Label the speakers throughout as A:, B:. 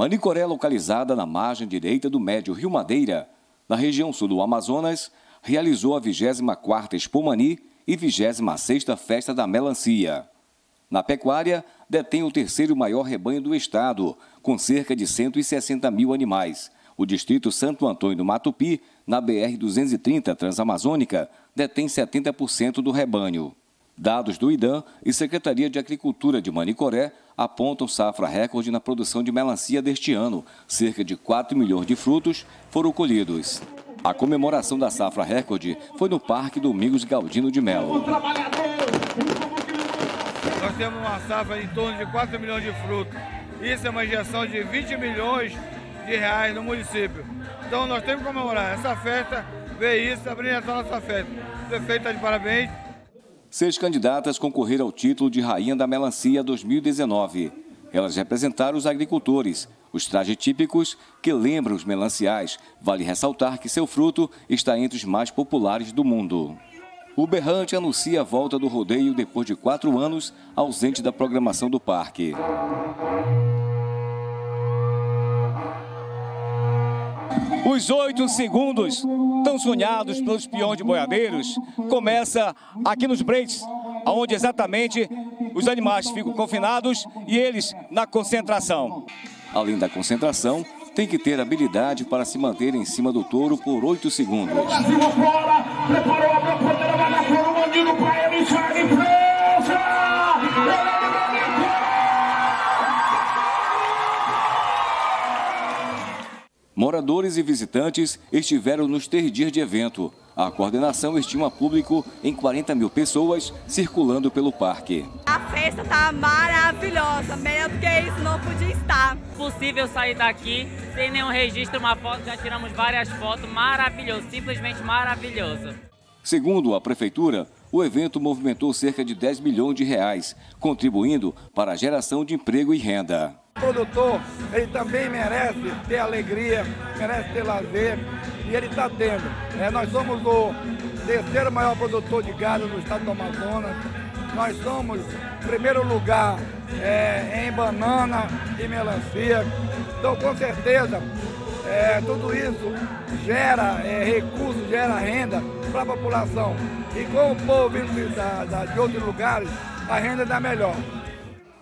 A: Manicoré, localizada na margem direita do médio Rio Madeira, na região sul do Amazonas, realizou a 24ª Expomani e 26ª Festa da Melancia. Na pecuária, detém o terceiro maior rebanho do estado, com cerca de 160 mil animais. O distrito Santo Antônio do Matupi, na BR-230 Transamazônica, detém 70% do rebanho. Dados do IDAM e Secretaria de Agricultura de Manicoré apontam safra recorde na produção de melancia deste ano. Cerca de 4 milhões de frutos foram colhidos. A comemoração da safra recorde foi no Parque Domingos Galdino de Melo.
B: Nós temos uma safra em torno de 4 milhões de frutos. Isso é uma injeção de 20 milhões de reais no município. Então nós temos que comemorar essa festa, ver isso, abrir essa nossa festa. Prefeito está de parabéns.
A: Seis candidatas concorreram ao título de Rainha da Melancia 2019. Elas representaram os agricultores, os trajes típicos que lembram os melanciais. Vale ressaltar que seu fruto está entre os mais populares do mundo. O Berrante anuncia a volta do rodeio depois de quatro anos ausente da programação do parque. Os oito segundos, tão sonhados pelos peões de boiadeiros, começa aqui nos breaks, onde exatamente os animais ficam confinados e eles na concentração. Além da concentração, tem que ter habilidade para se manter em cima do touro por oito segundos. Moradores e visitantes estiveram nos três dias de evento. A coordenação estima público em 40 mil pessoas circulando pelo parque.
C: A festa está maravilhosa, melhor do que isso não podia estar.
D: Possível sair daqui sem nenhum registro, uma foto, já tiramos várias fotos, maravilhoso, simplesmente maravilhoso.
A: Segundo a prefeitura, o evento movimentou cerca de 10 milhões de reais, contribuindo para a geração de emprego e renda.
B: Produtor, ele também merece ter alegria, merece ter lazer e ele está tendo. É, nós somos o terceiro maior produtor de gado do estado do Amazonas. Nós somos primeiro lugar é, em banana e melancia. Então, com certeza, é, tudo isso gera é, recursos, gera renda para a população. E com o povo vindo de outros lugares, a renda é melhor.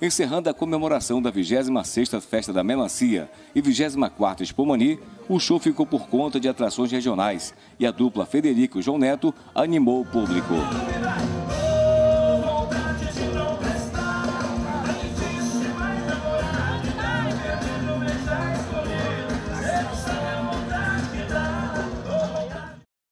A: Encerrando a comemoração da 26ª Festa da Melancia e 24ª Expomani, o show ficou por conta de atrações regionais e a dupla Federico e João Neto animou o público.